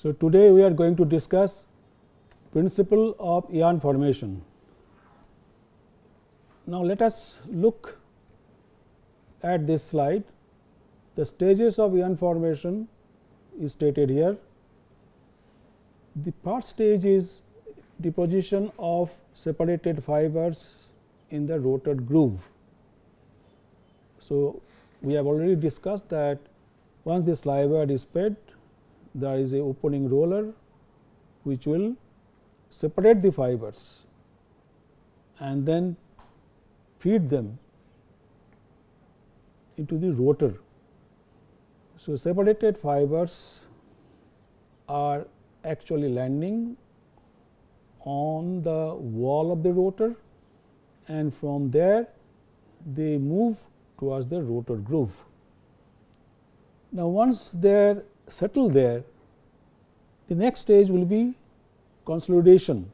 So, today we are going to discuss principle of yarn formation. Now, let us look at this slide. The stages of yarn formation is stated here. The first stage is deposition of separated fibers in the rotor groove. So, we have already discussed that once this sliver is fed there is a opening roller which will separate the fibers and then feed them into the rotor. So, separated fibers are actually landing on the wall of the rotor and from there they move towards the rotor groove. Now, once they are settled there, the next stage will be consolidation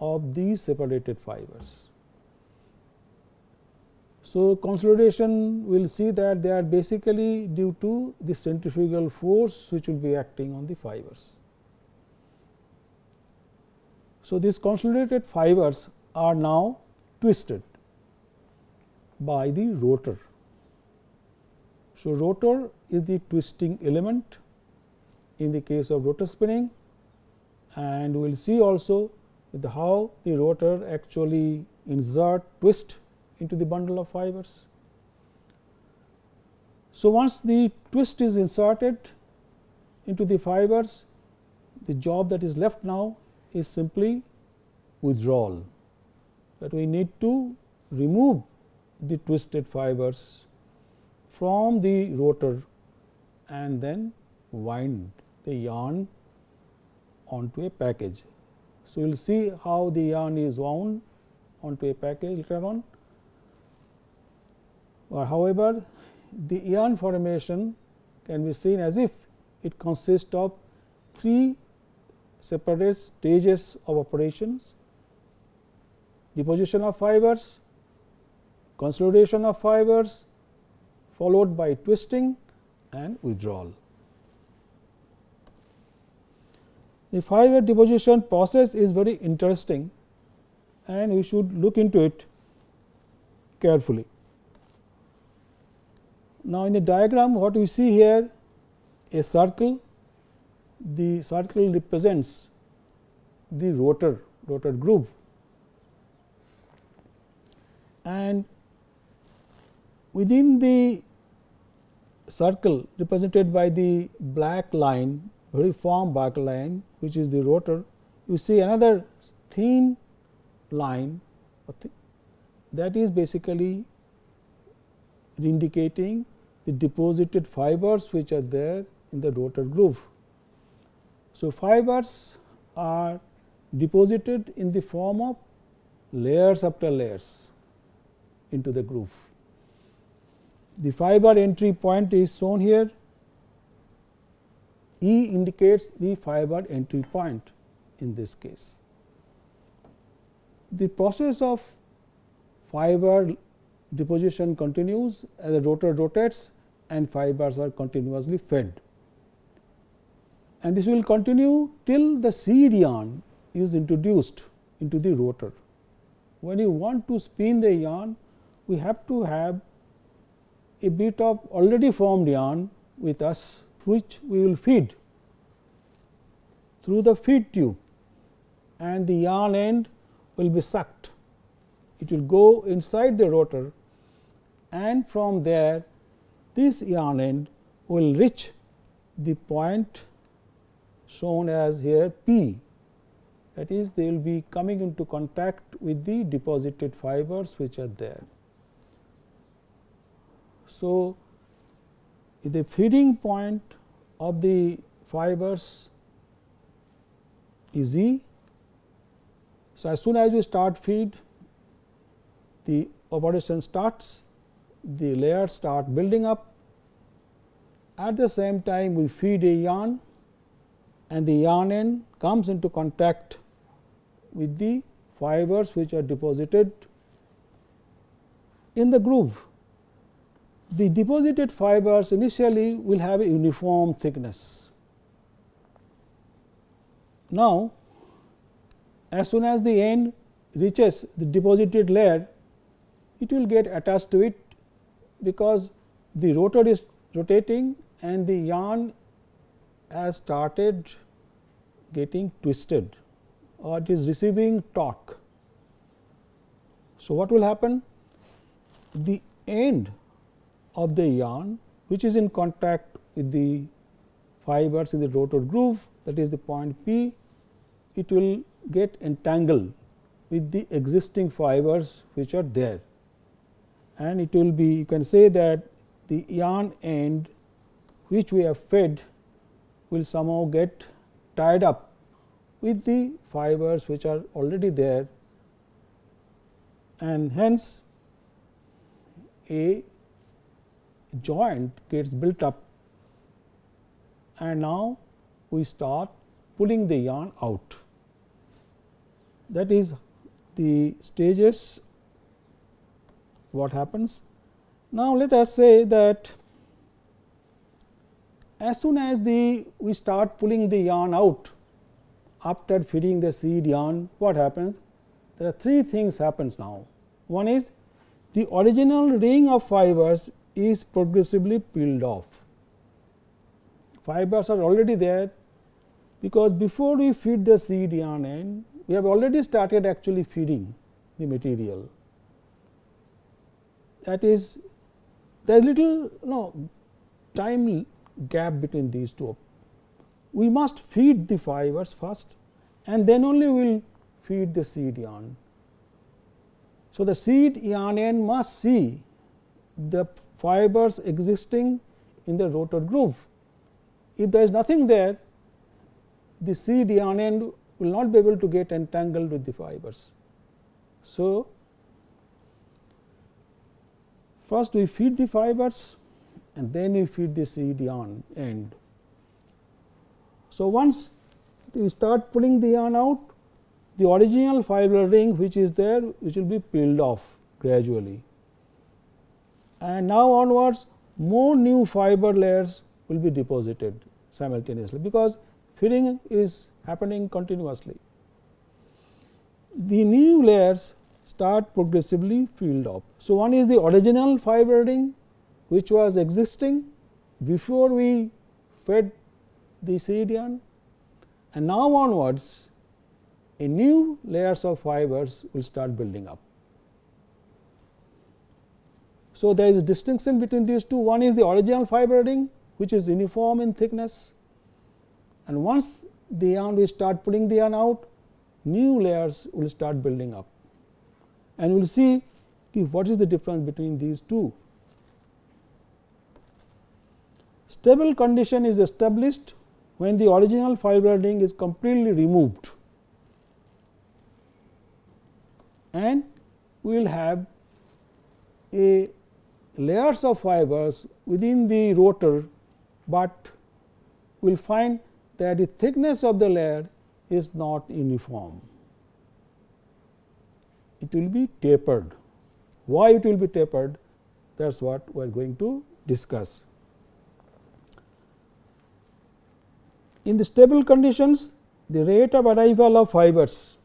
of these separated fibers. So, consolidation will see that they are basically due to the centrifugal force which will be acting on the fibers. So, these consolidated fibers are now twisted by the rotor. So, rotor is the twisting element in the case of rotor spinning and we will see also the how the rotor actually insert twist into the bundle of fibers. So, once the twist is inserted into the fibers, the job that is left now is simply withdrawal, that we need to remove the twisted fibers from the rotor and then wind the yarn onto a package. So, we will see how the yarn is wound onto a package later on. Or however, the yarn formation can be seen as if it consists of three separate stages of operations deposition of fibers, consolidation of fibers followed by twisting and withdrawal. The fiber deposition process is very interesting and we should look into it carefully. Now, in the diagram what we see here a circle, the circle represents the rotor, rotor groove and within the circle represented by the black line very firm black line which is the rotor you see another thin line that is basically indicating the deposited fibers which are there in the rotor groove. So, fibers are deposited in the form of layers after layers into the groove. The fiber entry point is shown here. E indicates the fiber entry point in this case. The process of fiber deposition continues as the rotor rotates and fibers are continuously fed. And this will continue till the seed yarn is introduced into the rotor. When you want to spin the yarn, we have to have a bit of already formed yarn with us which we will feed through the feed tube and the yarn end will be sucked. It will go inside the rotor and from there this yarn end will reach the point shown as here P that is they will be coming into contact with the deposited fibers which are there. So, the feeding point of the fibers is E. So, as soon as you start feed the operation starts the layers start building up at the same time we feed a yarn and the yarn end comes into contact with the fibers which are deposited in the groove the deposited fibers initially will have a uniform thickness. Now, as soon as the end reaches the deposited layer, it will get attached to it because the rotor is rotating and the yarn has started getting twisted or it is receiving torque. So, what will happen? The end of the yarn which is in contact with the fibers in the rotor groove that is the point P, it will get entangled with the existing fibers which are there. And it will be you can say that the yarn end which we have fed will somehow get tied up with the fibers which are already there. And hence a joint gets built up and now we start pulling the yarn out. That is the stages what happens. Now, let us say that as soon as the we start pulling the yarn out after feeding the seed yarn what happens there are three things happens now. One is the original ring of fibers is progressively peeled off. Fibers are already there because before we feed the seed yarn end we have already started actually feeding the material. That is there is little no time gap between these two. We must feed the fibers first and then only we will feed the seed yarn. So, the seed yarn end must see the fibers existing in the rotor groove. If there is nothing there, the yarn end will not be able to get entangled with the fibers. So, first we feed the fibers and then we feed the yarn end. So, once we start pulling the yarn out, the original fiber ring which is there which will be peeled off gradually. And now onwards more new fiber layers will be deposited simultaneously, because feeding is happening continuously. The new layers start progressively filled up. So, one is the original fiber ring which was existing before we fed the yarn and now onwards a new layers of fibers will start building up. So, there is distinction between these two. One is the original fiber ring which is uniform in thickness. And once the yarn we start pulling the yarn out new layers will start building up. And we will see what is the difference between these two. Stable condition is established when the original fiber ring is completely removed. And we will have a layers of fibers within the rotor, but we will find that the thickness of the layer is not uniform. It will be tapered. Why it will be tapered? That is what we are going to discuss. In the stable conditions, the rate of arrival of fibers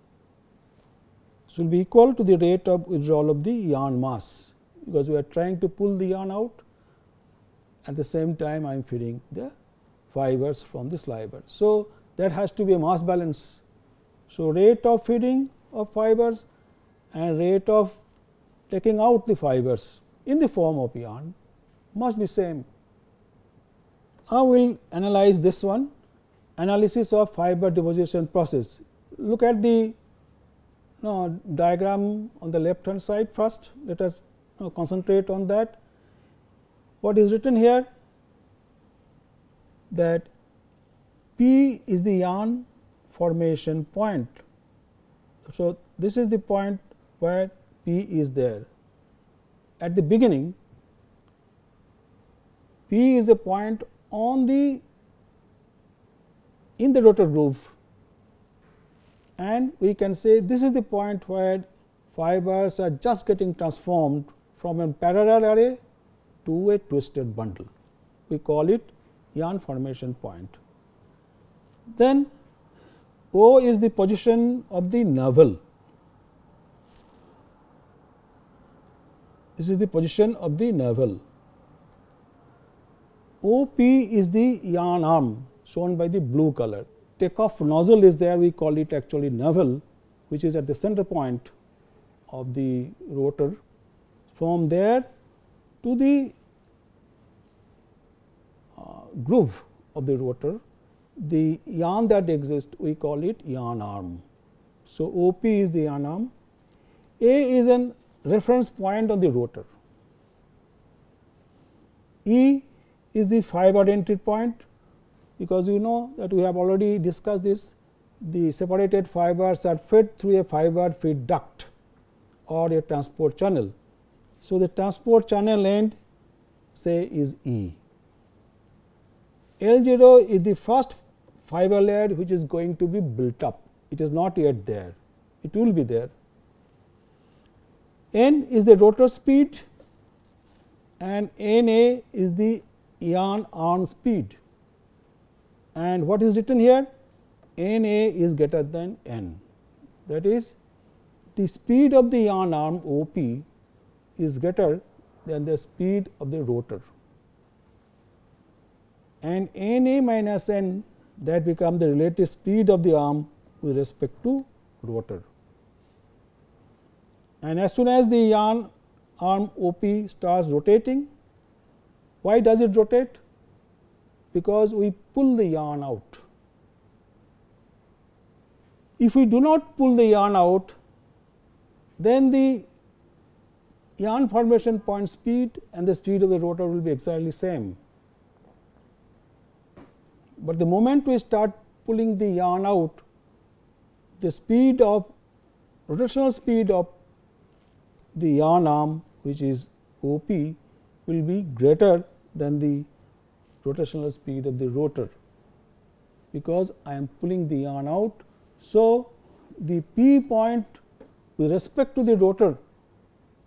will be equal to the rate of withdrawal of the yarn mass, because we are trying to pull the yarn out at the same time I am feeding the fibers from the sliver. So, that has to be a mass balance. So, rate of feeding of fibers and rate of taking out the fibers in the form of yarn must be same. Now, we will analyze this one analysis of fiber deposition process. Look at the diagram on the left hand side first let us uh, concentrate on that. What is written here that P is the yarn formation point. So, this is the point where P is there. At the beginning P is a point on the in the rotor groove and we can say this is the point where fibers are just getting transformed from a parallel array to a twisted bundle. We call it yarn formation point. Then O is the position of the navel. This is the position of the navel. OP is the yarn arm shown by the blue color. Takeoff nozzle is there, we call it actually navel, which is at the center point of the rotor. From there to the uh, groove of the rotor, the yarn that exists we call it yarn arm. So, OP is the yarn arm, A is an reference point on the rotor, E is the fiber entry point because you know that we have already discussed this the separated fibers are fed through a fiber feed duct or a transport channel. So, the transport channel end say is E. L 0 is the first fiber layer which is going to be built up, it is not yet there, it will be there. N is the rotor speed and N A is the yarn arm speed. And what is written here? N A is greater than N. That is the speed of the yarn arm O P is greater than the speed of the rotor and N A minus N that become the relative speed of the arm with respect to rotor. And as soon as the yarn arm OP starts rotating, why does it rotate? Because we pull the yarn out. If we do not pull the yarn out, then the yarn formation point speed and the speed of the rotor will be exactly same but the moment we start pulling the yarn out, the speed of rotational speed of the yarn arm which is OP will be greater than the rotational speed of the rotor because I am pulling the yarn out. So, the P point with respect to the rotor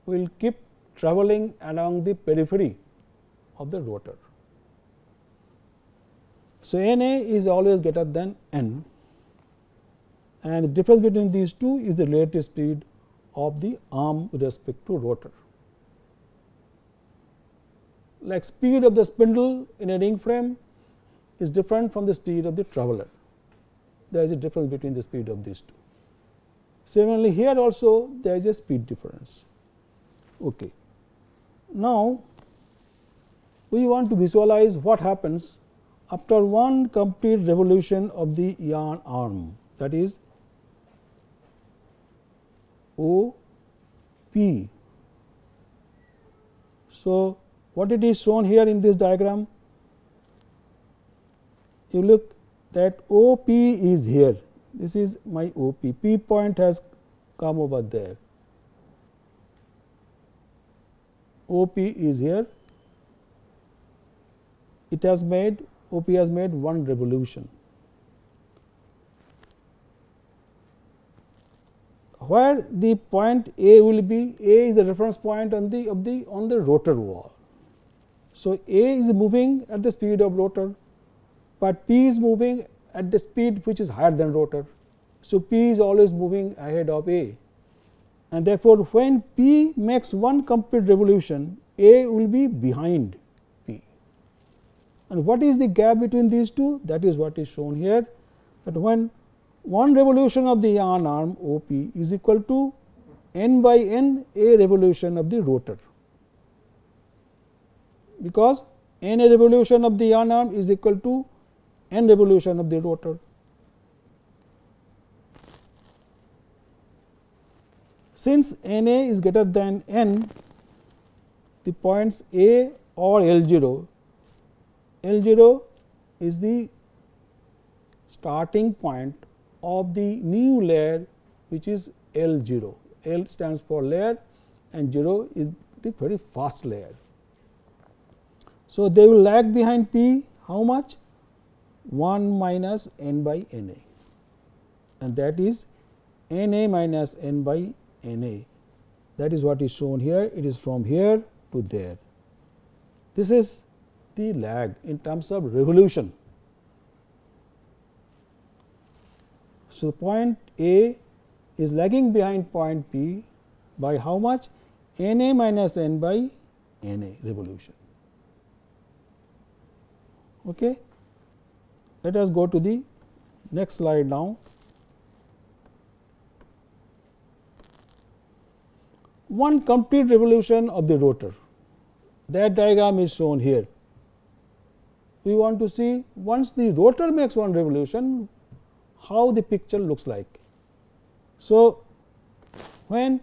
will keep traveling along the periphery of the rotor. So, N A is always greater than N and the difference between these two is the relative speed of the arm with respect to rotor. Like speed of the spindle in a ring frame is different from the speed of the traveler. There is a difference between the speed of these two. Similarly, here also there is a speed difference. Okay. Now, we want to visualize what happens after one complete revolution of the yarn arm. That is O P. So, what it is shown here in this diagram? You look that O P is here. This is my O P, P point has come over there O P is here it has made OP has made one revolution. Where the point A will be, A is the reference point on the of the on the rotor wall. So, A is moving at the speed of rotor, but P is moving at the speed which is higher than rotor. So, P is always moving ahead of A and therefore, when P makes one complete revolution, A will be behind P and what is the gap between these two? That is what is shown here that when one revolution of the yarn arm OP is equal to n by n a revolution of the rotor, because n a revolution of the yarn arm is equal to n revolution of the rotor. Since n a is greater than n, the points A or L 0 L 0 is the starting point of the new layer which is L 0. L stands for layer and 0 is the very fast layer. So, they will lag behind P how much? 1 minus n by n a and that is n a minus n by n a that is what is shown here it is from here to there. This is the lag in terms of revolution. So, point A is lagging behind point P by how much n a minus n by n a revolution. Okay. Let us go to the next slide now. One complete revolution of the rotor that diagram is shown here. We want to see once the rotor makes one revolution how the picture looks like. So, when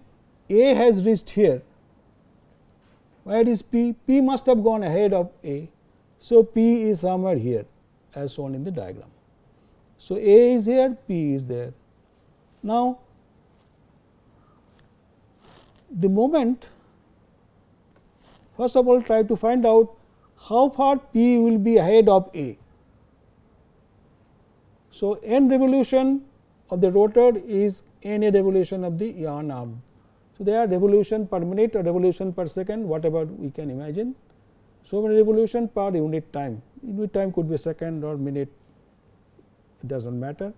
A has reached here, where is P? P must have gone ahead of A. So, P is somewhere here as shown in the diagram. So, A is here, P is there. Now, the moment first of all try to find out how far P will be ahead of A. So, n revolution of the rotor is n a revolution of the yarn arm. So, they are revolution per minute or revolution per second whatever we can imagine. So, many revolution per unit time unit time could be second or minute it does not matter.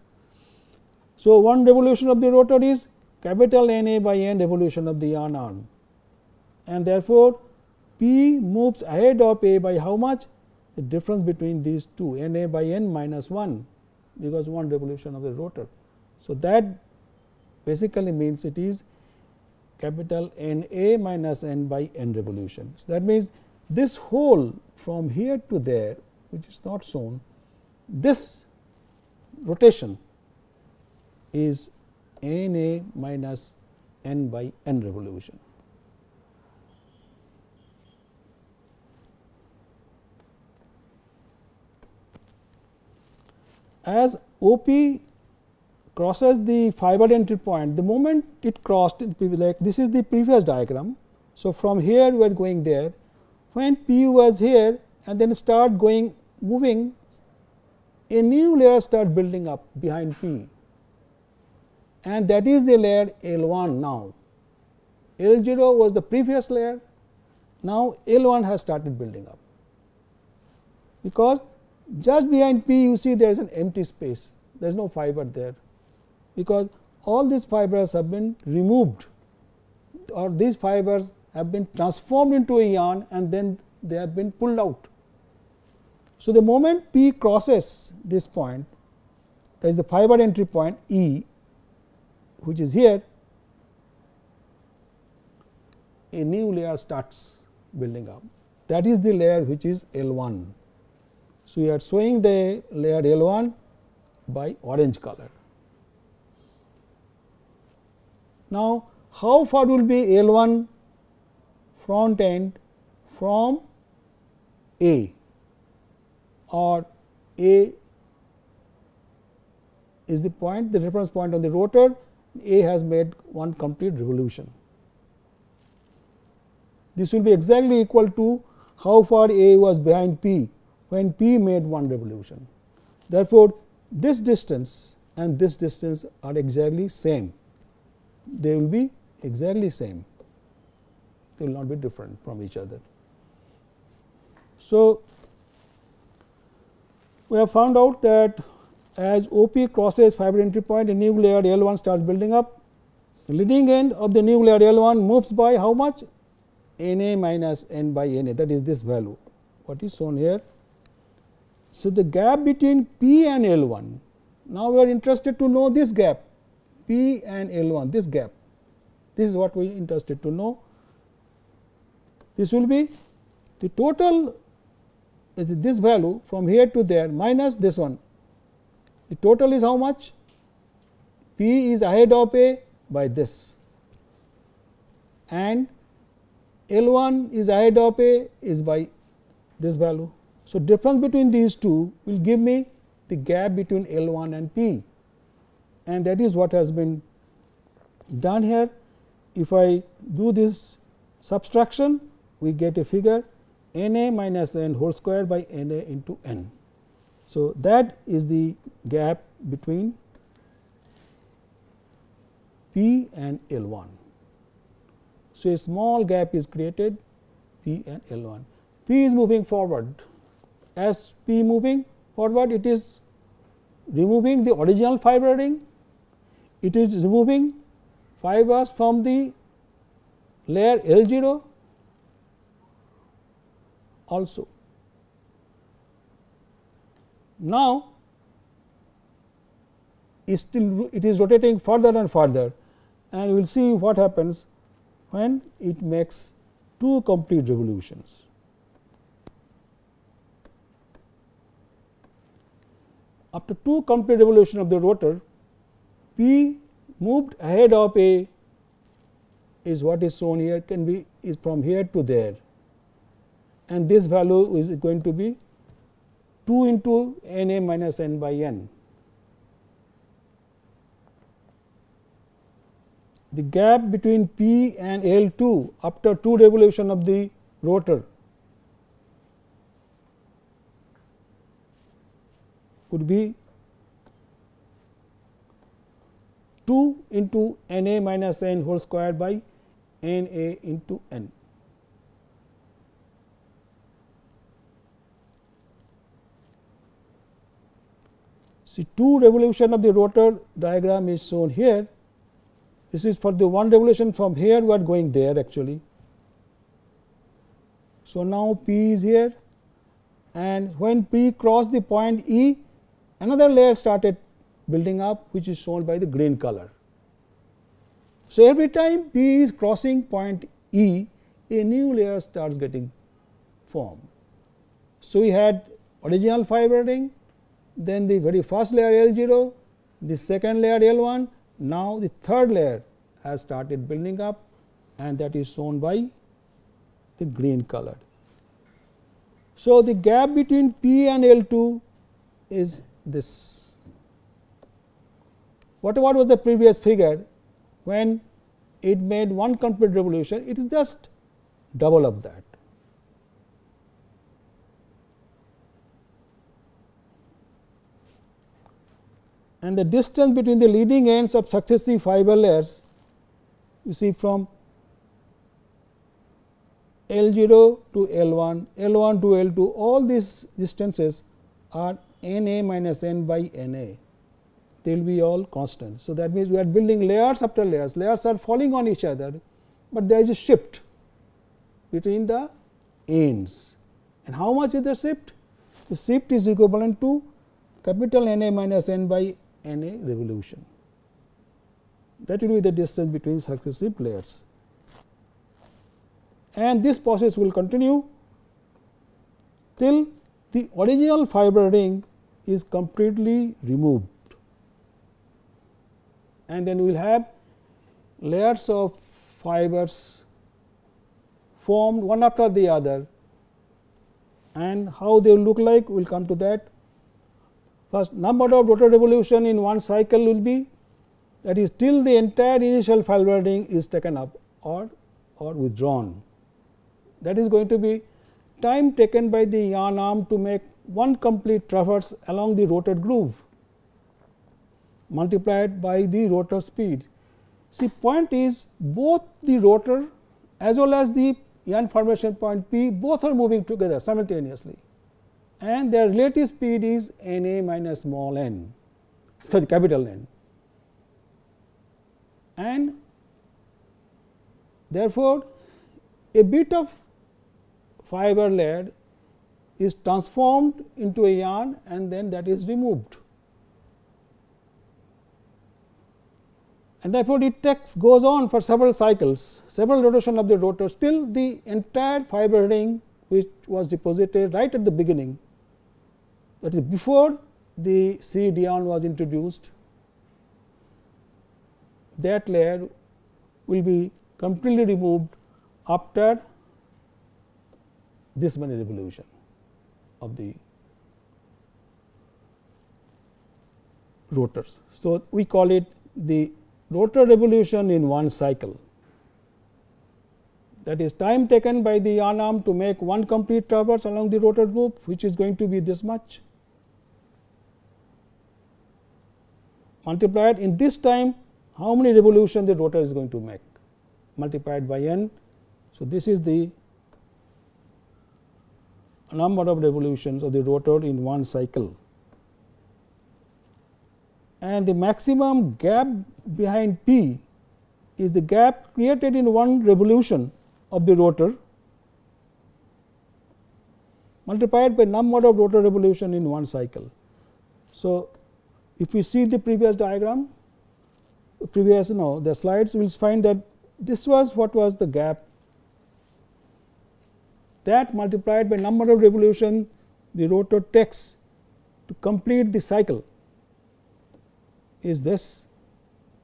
So, one revolution of the rotor is capital N A by n revolution of the yarn arm and therefore, P moves ahead of A by how much the difference between these two N A by n minus 1 because one revolution of the rotor. So, that basically means it is capital N A minus n by n revolution. So, that means this hole from here to there which is not shown this rotation is n a minus n by n revolution. As OP crosses the fiber entry point, the moment it crossed like this is the previous diagram. So, from here we are going there when P was here and then start going moving a new layer start building up behind P and that is the layer L 1 now. L 0 was the previous layer, now L 1 has started building up, because just behind P you see there is an empty space, there is no fiber there, because all these fibers have been removed or these fibers have been transformed into a yarn and then they have been pulled out. So, the moment P crosses this point that is the fiber entry point E which is here a new layer starts building up that is the layer which is L 1. So, we are showing the layer L 1 by orange color. Now, how far will be L 1 front end from A or A is the point the reference point on the rotor A has made one complete revolution. This will be exactly equal to how far A was behind P when P made one revolution. Therefore, this distance and this distance are exactly same, they will be exactly same, they will not be different from each other. So, we have found out that as OP crosses fiber entry point a new layer L 1 starts building up, the leading end of the new layer L 1 moves by how much? N A minus n by N A. That is this value. What is shown here? So, the gap between P and L 1, now we are interested to know this gap. P and L 1 this gap. This is what we are interested to know. This will be the total is this value from here to there minus this one the total is how much P is ahead of A by this and L 1 is ahead of A is by this value. So, difference between these two will give me the gap between L 1 and P and that is what has been done here. If I do this subtraction we get a figure n a minus n whole square by n a into n. So, that is the gap between P and L 1. So, a small gap is created P and L 1. P is moving forward as P moving forward it is removing the original fiber ring it is removing fibers from the layer L 0 also. Now, is still it is rotating further and further and we will see what happens when it makes two complete revolutions. After two complete revolution of the rotor, P moved ahead of A is what is shown here can be is from here to there and this value is going to be 2 into n a minus n by n. The gap between P and L 2 after two revolution of the rotor could be 2 into n a minus n whole square by n a into n. See two revolution of the rotor diagram is shown here. This is for the one revolution from here we are going there actually. So, now P is here and when P crossed the point E another layer started building up which is shown by the green color. So, every time P is crossing point E a new layer starts getting formed. So, we had original fiber ring then the very first layer L 0, the second layer L 1, now the third layer has started building up and that is shown by the green color. So, the gap between P and L 2 is this. What, what was the previous figure when it made one complete revolution, it is just double of that. And the distance between the leading ends of successive fiber layers you see from L 0 to L 1, L 1 to L 2 all these distances are n a minus n by n a they will be all constant. So, that means we are building layers after layers, layers are falling on each other, but there is a shift between the ends and how much is the shift? The shift is equivalent to capital N a minus n by n a revolution. That will be the distance between successive layers. And this process will continue till the original fiber ring is completely removed. And then we will have layers of fibers formed one after the other and how they will look like we will come to that First number of rotor revolution in one cycle will be that is till the entire initial fiber ring is taken up or, or withdrawn. That is going to be time taken by the yarn arm to make one complete traverse along the rotor groove multiplied by the rotor speed. See point is both the rotor as well as the yarn formation point P both are moving together simultaneously and their relative speed is n a minus small n sorry capital N and therefore, a bit of fiber layer is transformed into a yarn and then that is removed. And therefore, it takes goes on for several cycles, several rotation of the rotor still the entire fiber ring which was deposited right at the beginning that is before the seed yarn was introduced that layer will be completely removed after this many revolution of the rotors. So, we call it the rotor revolution in one cycle that is time taken by the yarn arm to make one complete traverse along the rotor loop which is going to be this much multiplied in this time how many revolution the rotor is going to make multiplied by n. So, this is the number of revolutions of the rotor in one cycle and the maximum gap behind P is the gap created in one revolution of the rotor multiplied by number of rotor revolution in one cycle. So, if we see the previous diagram previous no the slides we will find that this was what was the gap that multiplied by number of revolution the rotor takes to complete the cycle is this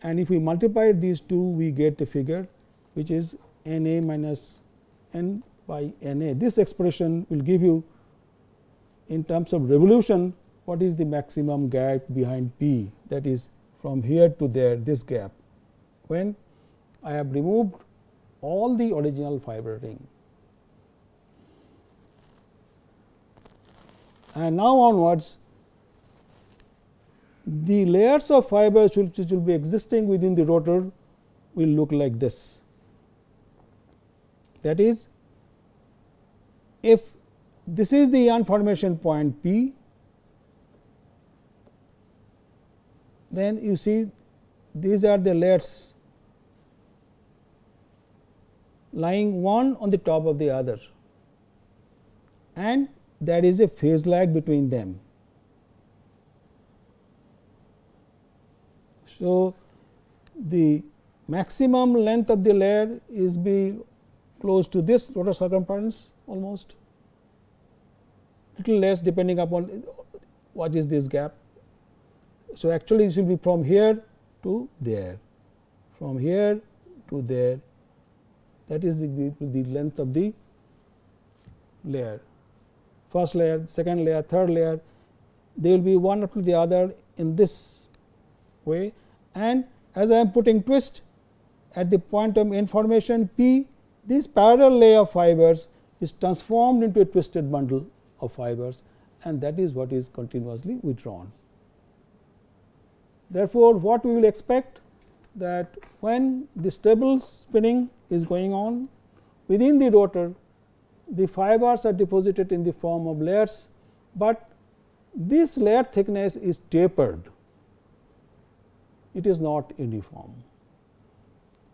and if we multiply these two we get a figure which is n a minus n by n a. This expression will give you in terms of revolution what is the maximum gap behind P that is from here to there this gap when I have removed all the original fiber ring. And now onwards the layers of fibers which will be existing within the rotor will look like this. That is, if this is the yarn formation point P, then you see these are the layers lying one on the top of the other and there is a phase lag between them. So, the maximum length of the layer is be close to this rotor circumference almost little less depending upon what is this gap. So, actually this will be from here to there from here to there. That is the, the, length of the layer. First layer second layer third layer they will be one after the other in this way. And as I am putting twist at the point of information P this parallel layer of fibers is transformed into a twisted bundle of fibers and that is what is continuously withdrawn. Therefore, what we will expect that when the stable spinning is going on within the rotor the fibers are deposited in the form of layers, but this layer thickness is tapered it is not uniform.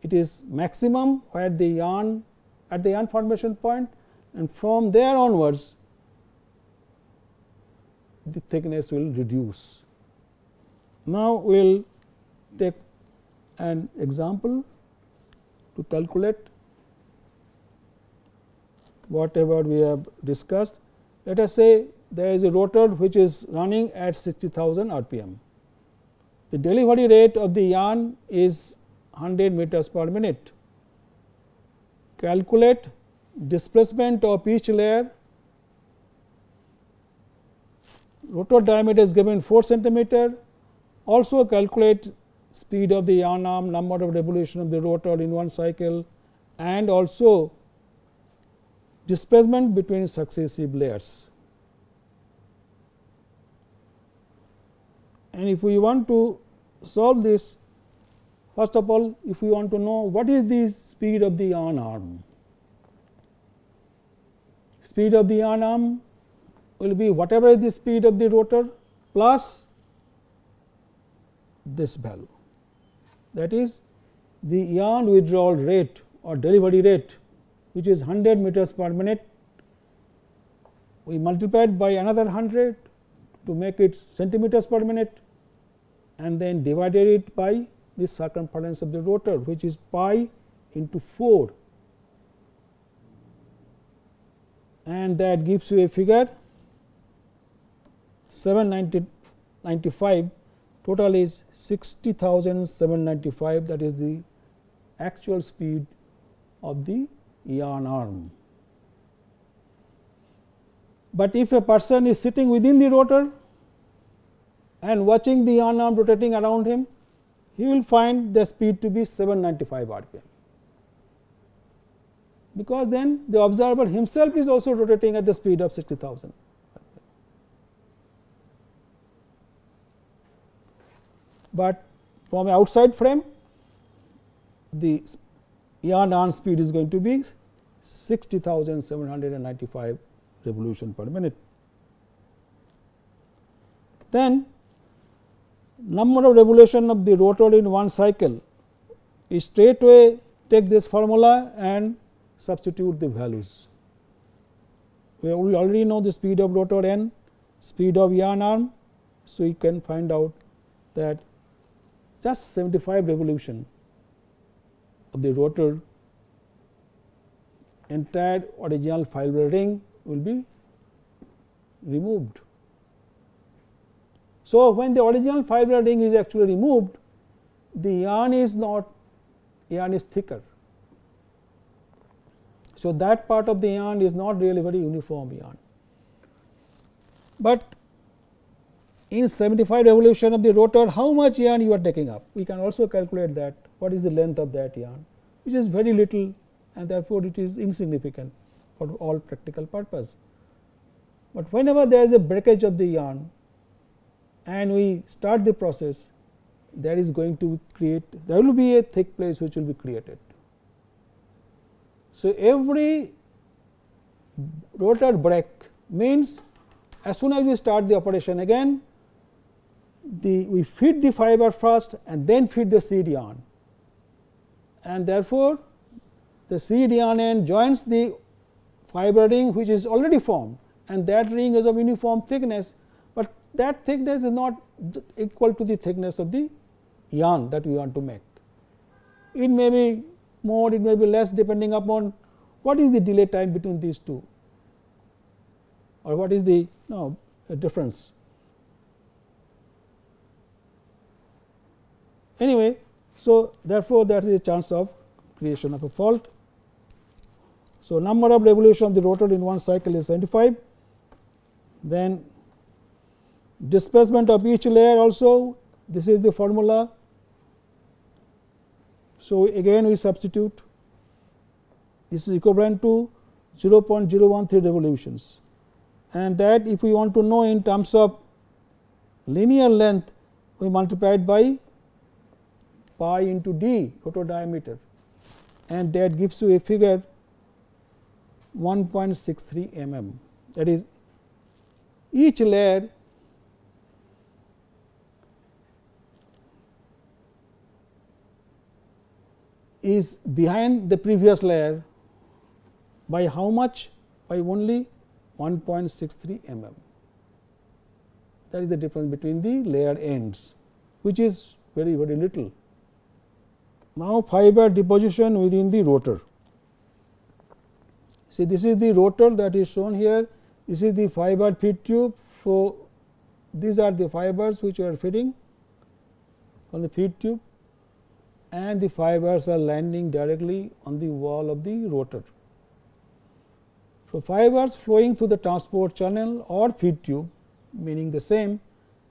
It is maximum where the yarn at the yarn formation point and from there onwards the thickness will reduce. Now, we will take an example to calculate whatever we have discussed. Let us say there is a rotor which is running at 60,000 rpm the delivery rate of the yarn is 100 meters per minute. Calculate displacement of each layer. Rotor diameter is given 4 centimeter. Also calculate speed of the yarn arm, number of revolution of the rotor in one cycle and also displacement between successive layers. And if we want to solve this, first of all, if we want to know what is the speed of the yarn arm, speed of the yarn arm will be whatever is the speed of the rotor plus this value. That is the yarn withdrawal rate or delivery rate which is 100 meters per minute we multiplied by another 100 to make it centimeters per minute and then divided it by the circumference of the rotor which is pi into 4 and that gives you a figure 795 total is 60,795 that is the actual speed of the yarn arm. But if a person is sitting within the rotor and watching the yarn arm rotating around him, he will find the speed to be 795 rpm. Because then the observer himself is also rotating at the speed of 60,000. But from outside frame, the yarn arm speed is going to be 60,795 revolution per minute. Then number of revolution of the rotor in one cycle, we straightway take this formula and substitute the values. We already know the speed of rotor n, speed of yarn arm. So, you can find out that just 75 revolution of the rotor entire original fiber ring will be removed. So, when the original fiber ring is actually removed, the yarn is not yarn is thicker. So, that part of the yarn is not really very uniform yarn. But in 75 revolution of the rotor, how much yarn you are taking up? We can also calculate that what is the length of that yarn, which is very little and therefore, it is insignificant for all practical purpose. But whenever there is a breakage of the yarn and we start the process, there is going to create, there will be a thick place which will be created. So, every rotor break means as soon as we start the operation again, the we feed the fiber first and then feed the seed yarn and therefore, the seed yarn end joins the fiber ring which is already formed and that ring is of uniform thickness, but that thickness is not equal to the thickness of the yarn that we want to make. It may be more, it may be less depending upon what is the delay time between these two or what is the no, difference. Anyway, so therefore, there is a chance of creation of a fault. So, number of revolution of the rotor in one cycle is 75. Then displacement of each layer also this is the formula. So, again we substitute this is equivalent to 0.013 revolutions and that if we want to know in terms of linear length we multiply it by pi into d rotor diameter and that gives you a figure 1.63 mm. That is each layer is behind the previous layer by how much? By only 1.63 mm. That is the difference between the layer ends which is very very little. Now, fiber deposition within the rotor See this is the rotor that is shown here, this is the fiber feed tube. So, these are the fibers which are feeding on the feed tube and the fibers are landing directly on the wall of the rotor. So, fibers flowing through the transport channel or feed tube meaning the same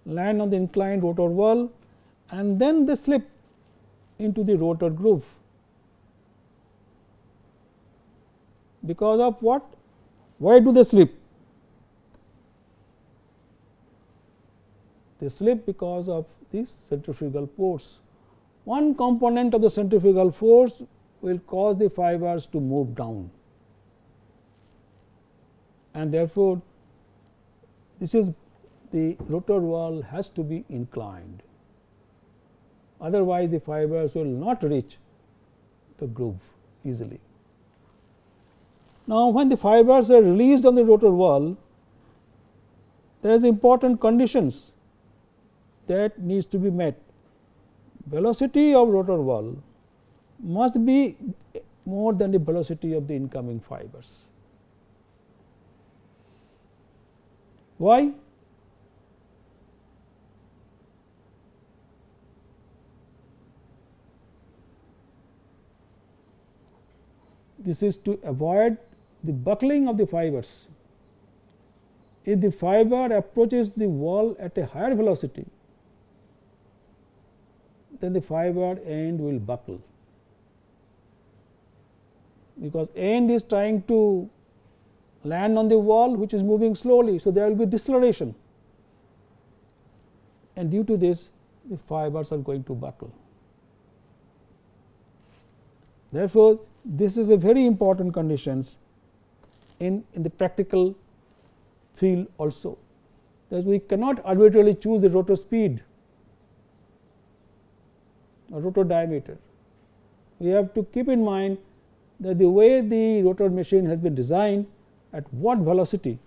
land on the inclined rotor wall and then they slip into the rotor groove. because of what? Why do they slip? They slip because of these centrifugal force. One component of the centrifugal force will cause the fibers to move down and therefore, this is the rotor wall has to be inclined otherwise the fibers will not reach the groove easily. Now, when the fibers are released on the rotor wall, there is important conditions that needs to be met. Velocity of rotor wall must be more than the velocity of the incoming fibers. Why? This is to avoid the buckling of the fibers. If the fiber approaches the wall at a higher velocity, then the fiber end will buckle because end is trying to land on the wall which is moving slowly. So, there will be deceleration and due to this the fibers are going to buckle. Therefore, this is a very important conditions in, in the practical field also that we cannot arbitrarily choose the rotor speed or rotor diameter. We have to keep in mind that the way the rotor machine has been designed at what velocity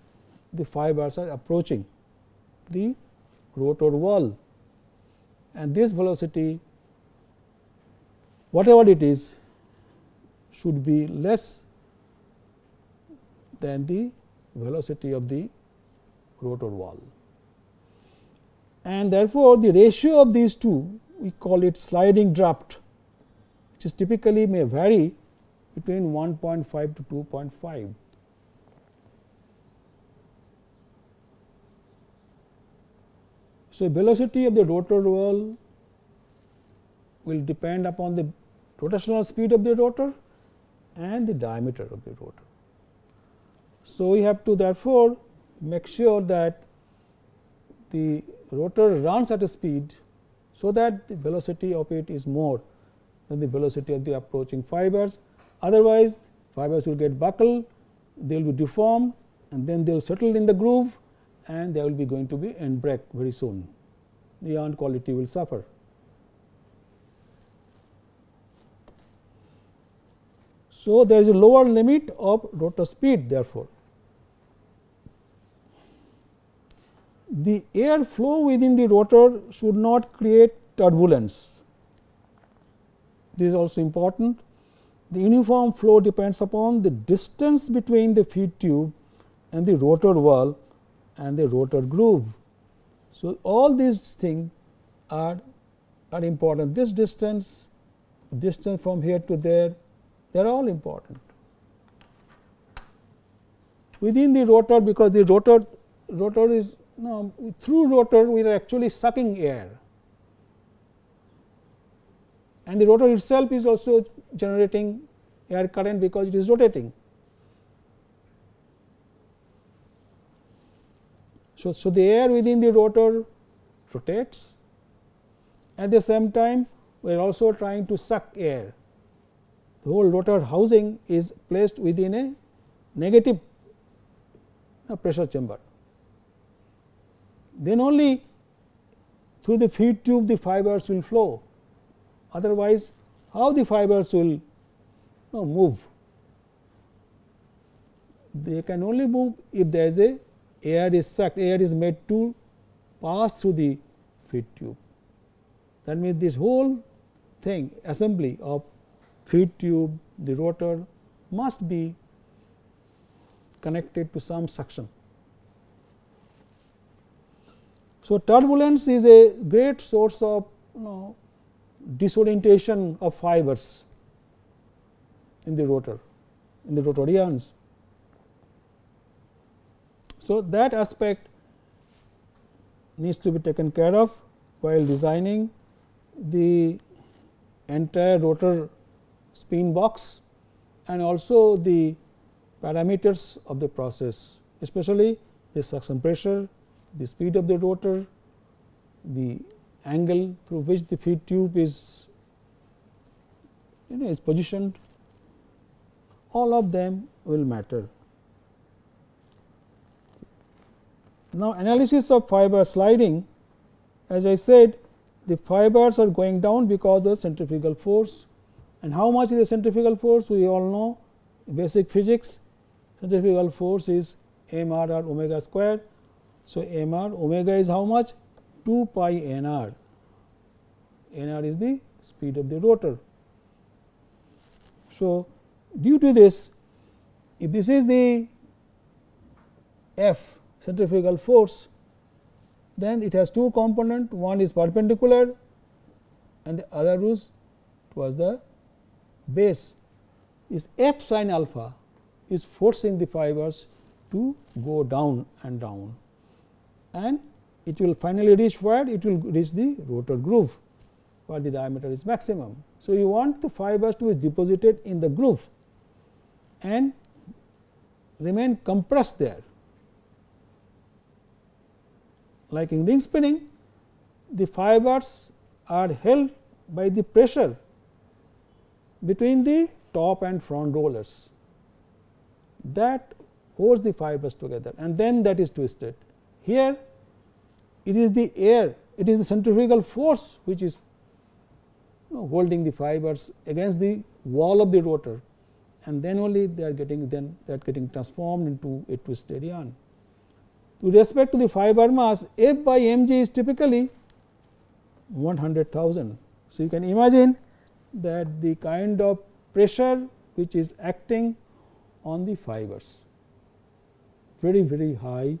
the fibers are approaching the rotor wall and this velocity whatever it is should be less than the velocity of the rotor wall. And therefore, the ratio of these two we call it sliding draft which is typically may vary between 1.5 to 2.5. So, velocity of the rotor wall will depend upon the rotational speed of the rotor and the diameter of the rotor. So, we have to therefore, make sure that the rotor runs at a speed, so that the velocity of it is more than the velocity of the approaching fibers. Otherwise, fibers will get buckled, they will be deformed and then they will settle in the groove and they will be going to be end break very soon. The yarn quality will suffer. So, there is a lower limit of rotor speed therefore. The air flow within the rotor should not create turbulence. This is also important. The uniform flow depends upon the distance between the feed tube and the rotor wall and the rotor groove. So, all these things are, are important. This distance, distance from here to there, they are all important. Within the rotor because the rotor rotor is no through rotor we are actually sucking air and the rotor itself is also generating air current because it is rotating. So, so the air within the rotor rotates at the same time we are also trying to suck air the whole rotor housing is placed within a negative pressure chamber. Then only through the feed tube the fibers will flow, otherwise how the fibers will move. They can only move if there is a air is sucked, air is made to pass through the feed tube. That means, this whole thing assembly of feed tube, the rotor must be connected to some suction. So, turbulence is a great source of you know, disorientation of fibers in the rotor, in the rotor yarns. So, that aspect needs to be taken care of while designing the entire rotor spin box and also the parameters of the process especially the suction pressure, the speed of the rotor, the angle through which the feed tube is you know is positioned. All of them will matter. Now, analysis of fiber sliding. As I said the fibers are going down because of the centrifugal force and how much is the centrifugal force? We all know basic physics centrifugal force is m r omega square. So, m r omega is how much? 2 pi n r, n r is the speed of the rotor. So, due to this if this is the F centrifugal force then it has two component one is perpendicular and the other is towards the base is f sin alpha is forcing the fibers to go down and down and it will finally reach where it will reach the rotor groove where the diameter is maximum. So, you want the fibers to be deposited in the groove and remain compressed there. Like in ring spinning, the fibers are held by the pressure between the top and front rollers that holds the fibers together and then that is twisted. Here it is the air, it is the centrifugal force which is you know, holding the fibers against the wall of the rotor and then only they are getting then they are getting transformed into a twisted yarn. With respect to the fiber mass F by mg is typically 100,000. So, you can imagine that the kind of pressure which is acting on the fibers very very high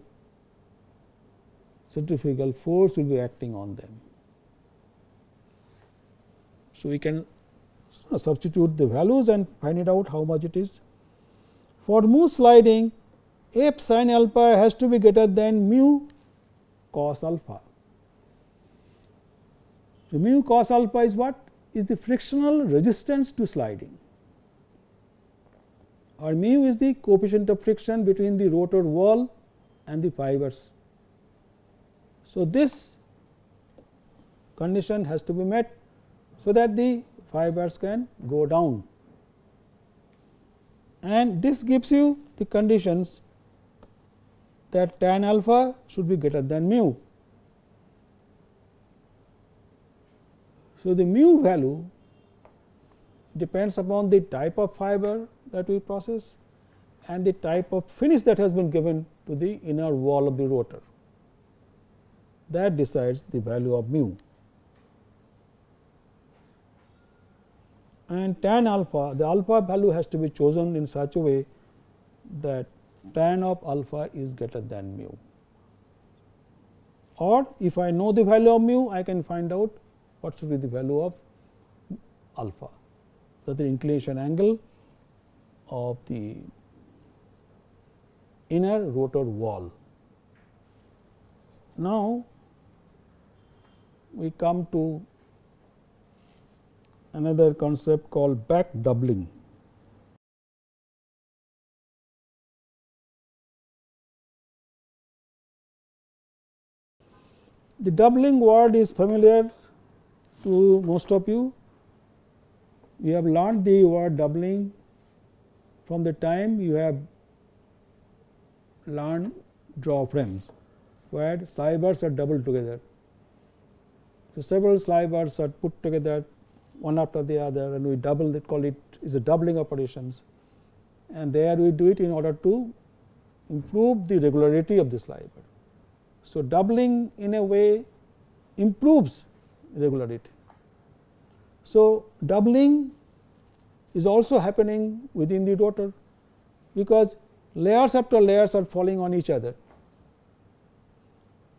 centrifugal force will be acting on them. So, we can substitute the values and find it out how much it is. For mu sliding f sin alpha has to be greater than mu cos alpha. So, mu cos alpha is what? Is the frictional resistance to sliding or mu is the coefficient of friction between the rotor wall and the fibers. So, this condition has to be met so that the fibers can go down and this gives you the conditions that tan alpha should be greater than mu. So, the mu value depends upon the type of fiber that we process and the type of finish that has been given to the inner wall of the rotor that decides the value of mu. And tan alpha, the alpha value has to be chosen in such a way that tan of alpha is greater than mu. Or if I know the value of mu, I can find out what should be the value of alpha, that the inclination angle of the inner rotor wall. Now, we come to another concept called back doubling. The doubling word is familiar to most of you. you have learned the word doubling from the time you have learned draw frames, where slivers are doubled together. So, several slivers are put together one after the other and we double it call it is a doubling operations and there we do it in order to improve the regularity of the sliver. So, doubling in a way improves regularity. So, doubling is also happening within the rotor because layers after layers are falling on each other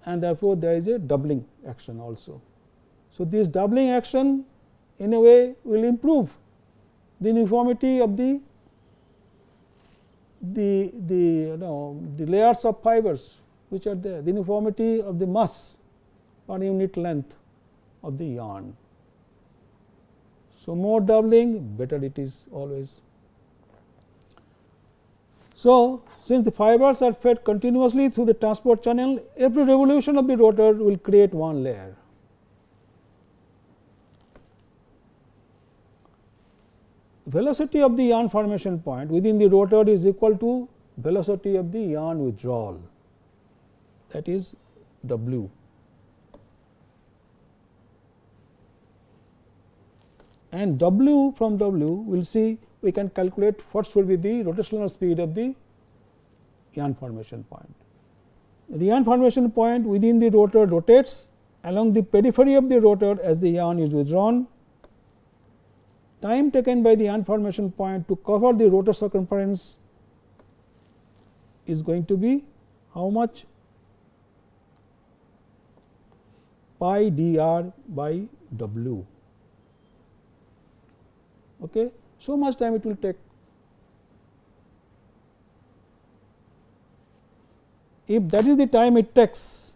and therefore, there is a doubling action also. So, this doubling action in a way will improve the uniformity of the the the you know the layers of fibers which are there the uniformity of the mass or unit length of the yarn. So, more doubling better it is always. So, since the fibers are fed continuously through the transport channel every revolution of the rotor will create one layer. Velocity of the yarn formation point within the rotor is equal to velocity of the yarn withdrawal that is W. and W from W we will see we can calculate what should be the rotational speed of the yarn formation point. The yarn formation point within the rotor rotates along the periphery of the rotor as the yarn is withdrawn. Time taken by the yarn formation point to cover the rotor circumference is going to be how much pi dr by w okay. so much time it will take. If that is the time it takes,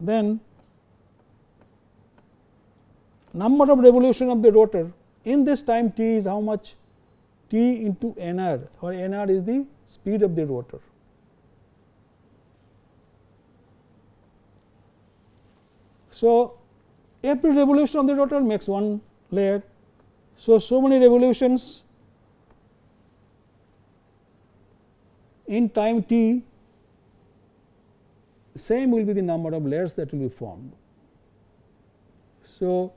then number of revolution of the rotor in this time t is how much t into nr or nr is the speed of the rotor. So, every revolution of the rotor makes one layer so, so many revolutions in time t same will be the number of layers that will be formed. So,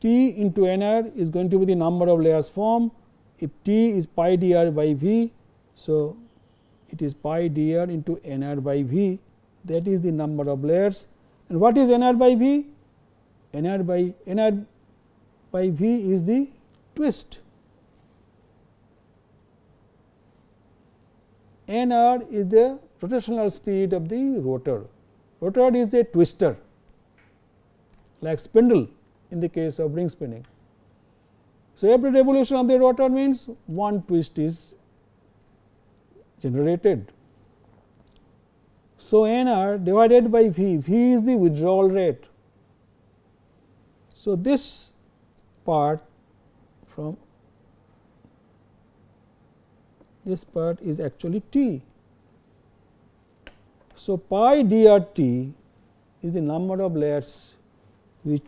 t into nr is going to be the number of layers formed if T is pi dr by V. So, it is pi dr into nr by V that is the number of layers and what is nr by V? Nr by nr by V is the twist. nr is the rotational speed of the rotor. Rotor is a twister like spindle in the case of ring spinning. So, every revolution of the rotor means one twist is generated. So, n r divided by v, v is the withdrawal rate. So, this part from this part is actually t. So, pi dr t is the number of layers which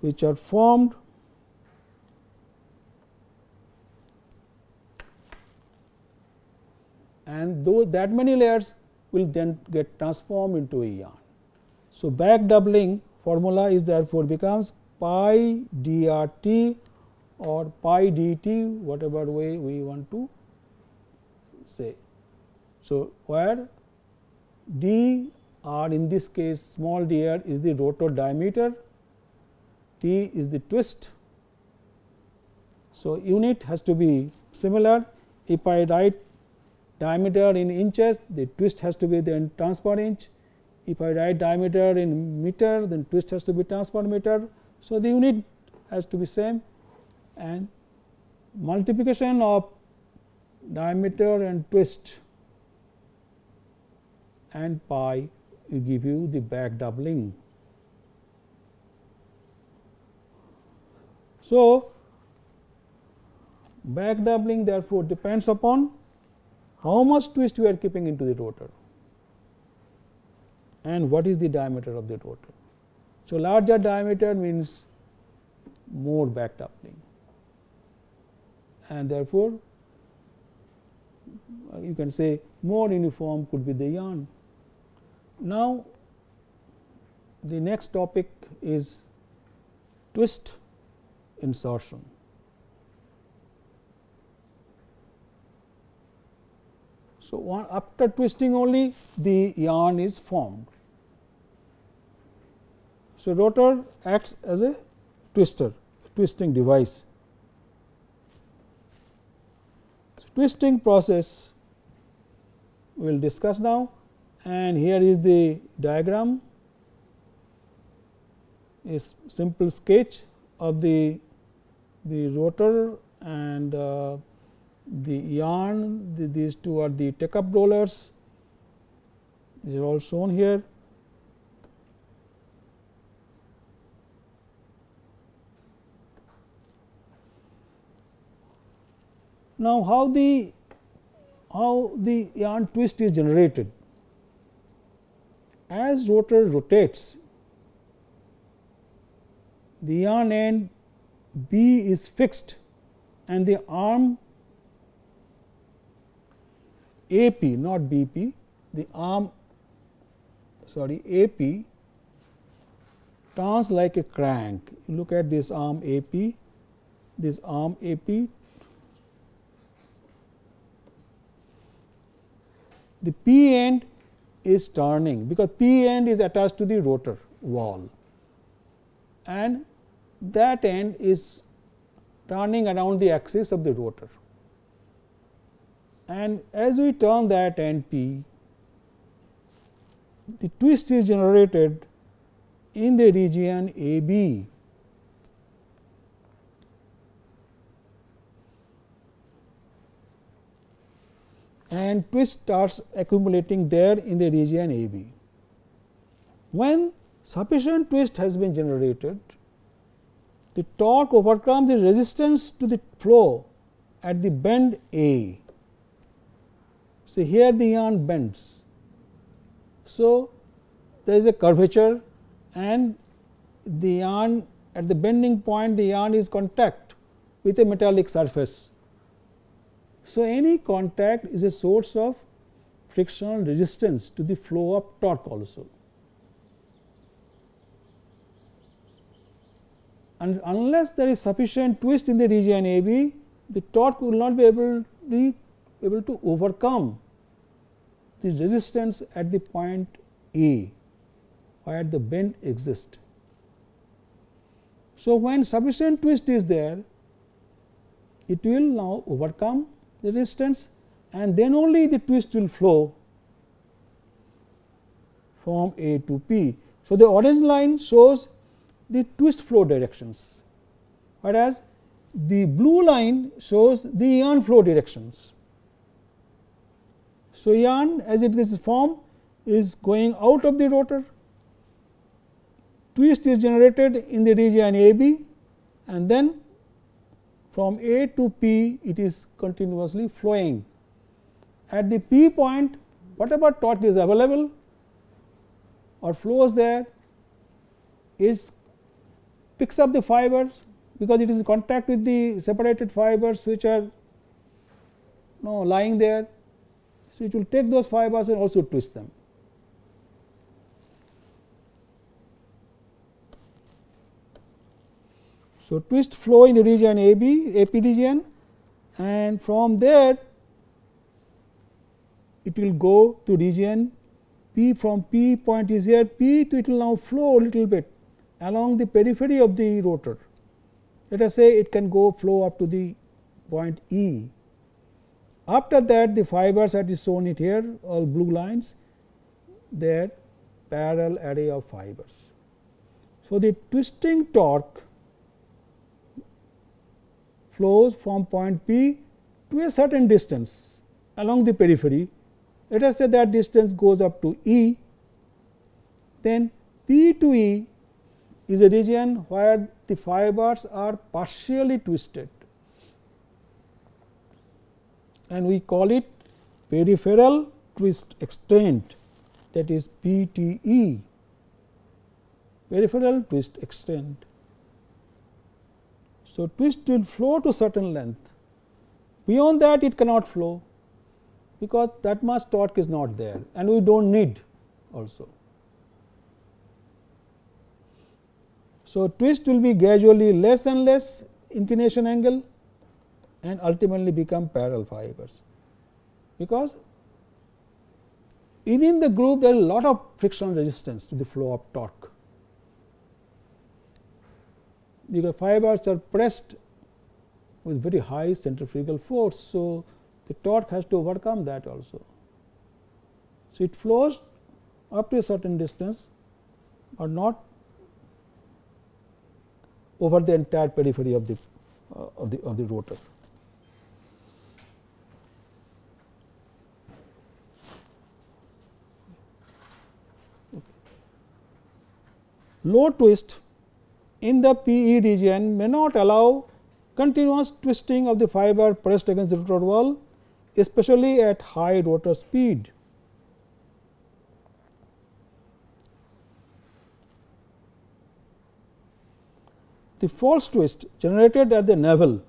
which are formed and those that many layers will then get transformed into a yarn. So, back doubling formula is therefore becomes pi drt or pi dt whatever way we want to say. So, where d r in this case small dr is the rotor diameter, t is the twist. So, unit has to be similar if I write diameter in inches the twist has to be the turns per inch. If I write diameter in meter then twist has to be turns per meter. So, the unit has to be same and multiplication of diameter and twist and pi will give you the back doubling. So, back doubling therefore depends upon how much twist you are keeping into the rotor and what is the diameter of the rotor. So, larger diameter means more back doubling and therefore, uh, you can say more uniform could be the yarn. Now, the next topic is twist insertion. So, one after twisting only the yarn is formed. So, rotor acts as a twister twisting device. So, twisting process we will discuss now and here is the diagram. A simple sketch of the the rotor and uh, the yarn. The, these two are the take up rollers. These are all shown here now how the how the yarn twist is generated. As rotor rotates the yarn end B is fixed and the arm AP not BP the arm sorry AP turns like a crank. Look at this arm AP this arm AP the P end is turning because P end is attached to the rotor wall and that end is turning around the axis of the rotor. And as we turn that end P, the twist is generated in the region A and twist starts accumulating there in the region A B. When sufficient twist has been generated, the torque overcomes the resistance to the flow at the bend A. So, here the yarn bends. So, there is a curvature and the yarn at the bending point the yarn is contact with a metallic surface so, any contact is a source of frictional resistance to the flow of torque also. and unless there is sufficient twist in the region AB, the torque will not be able be able to overcome the resistance at the point A where the bend exists. So, when sufficient twist is there, it will now overcome the resistance and then only the twist will flow from A to P. So, the orange line shows the twist flow directions, whereas the blue line shows the yarn flow directions. So, yarn as it is formed is going out of the rotor, twist is generated in the region A B and then from A to P it is continuously flowing. At the P point whatever torque is available or flows there is picks up the fibers because it is in contact with the separated fibers which are you know, lying there. So, it will take those fibers and also twist them. So, twist flow in the region AB, AP region and from there it will go to region P from P point is here P to it will now flow a little bit along the periphery of the rotor. Let us say it can go flow up to the point E. After that the fibers that is shown it here all blue lines their parallel array of fibers. So, the twisting torque flows from point P to a certain distance along the periphery. Let us say that distance goes up to E, then P to E is a region where the fibers are partially twisted and we call it peripheral twist extent that is PTE peripheral twist extent. So, twist will flow to certain length beyond that it cannot flow because that much torque is not there and we do not need also. So, twist will be gradually less and less inclination angle and ultimately become parallel fibers, because within the groove there is a lot of frictional resistance to the flow of torque, because fibers are pressed with very high centrifugal force. So, the torque has to overcome that also. So, it flows up to a certain distance or not over the entire periphery of the uh, of the of the rotor. Low twist in the PE region may not allow continuous twisting of the fiber pressed against the rotor wall, especially at high rotor speed. The false twist generated at the navel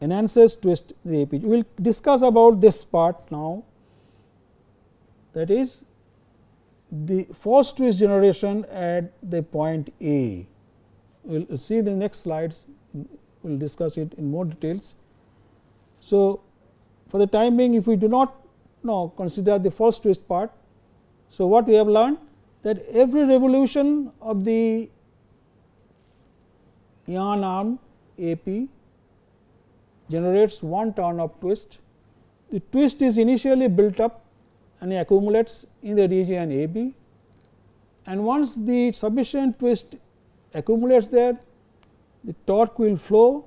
enhances twist the AP. We will discuss about this part now that is the false twist generation at the point A. We will see the next slides, we will discuss it in more details. So, for the time being if we do not now consider the false twist part. So, what we have learned that every revolution of the yarn arm AP generates one turn of twist. The twist is initially built up and accumulates in the region AB and once the sufficient twist accumulates there, the torque will flow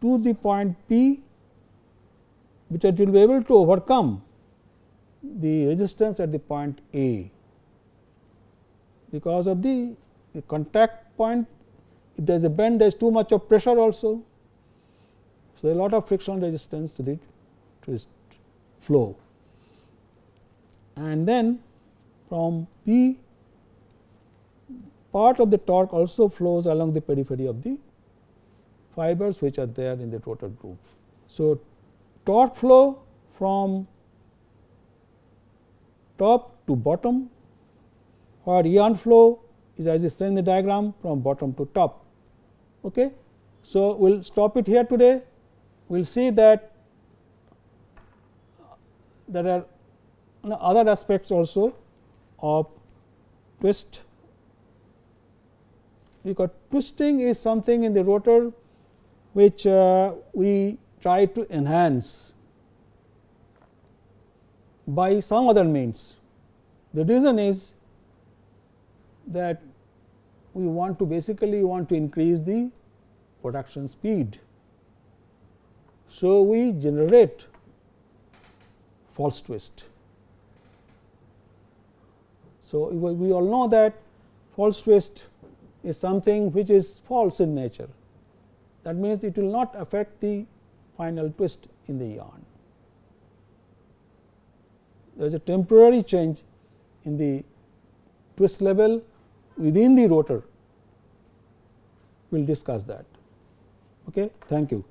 to the point P which it will be able to overcome the resistance at the point A. Because of the, the contact point if there is a bend there is too much of pressure also. So, there is a lot of friction resistance to the twist flow and then from P part of the torque also flows along the periphery of the fibers which are there in the rotor groove. So, torque flow from top to bottom or yarn flow is as is in the diagram from bottom to top. Okay. So, we will stop it here today. We will see that there are other aspects also of twist because twisting is something in the rotor which uh, we try to enhance by some other means. The reason is that we want to basically want to increase the production speed. So, we generate false twist. So, we all know that false twist is something which is false in nature. That means, it will not affect the final twist in the yarn. There is a temporary change in the twist level within the rotor. We will discuss that. Okay. Thank you.